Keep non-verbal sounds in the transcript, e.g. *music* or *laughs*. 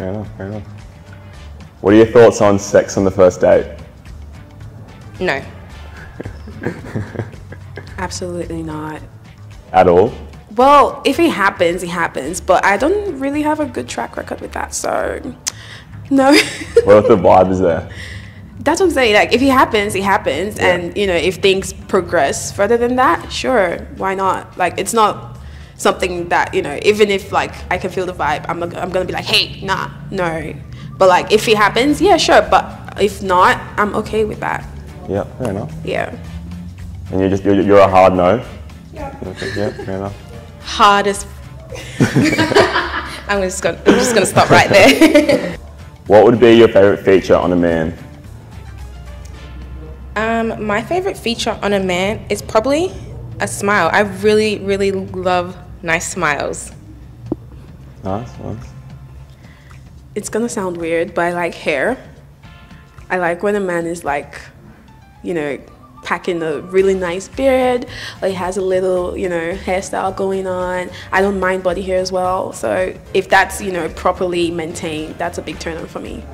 fair enough, fair enough. What are your thoughts on sex on the first date? No. *laughs* Absolutely not. At all? Well, if it happens, it happens. But I don't really have a good track record with that, so no. *laughs* What if the vibe is there? That's what I'm saying. Like, if it happens, it happens, Yeah. and you know, if things progress further than that, sure, why not? Like, it's not something that you know, even if like I can feel the vibe, I'm I'm gonna be like, hey, nah, no. But like, if it happens, yeah, sure. But if not, I'm okay with that. Yeah, fair enough. Yeah. And you're just you're, you're a hard no. Yeah. Okay, yeah, fair enough. Hardest. *laughs* I'm just gonna, I'm just gonna stop right there. *laughs* What would be your favorite feature on a man? um, my favorite feature on a man is probably a smile. I really, really love nice smiles. Nice, nice. It's gonna sound weird, but I like hair. I like when a man is like, you know, packing a really nice beard, like has a little, you know, hairstyle going on. I don't mind body hair as well. So if that's, you know, properly maintained, that's a big turn on for me.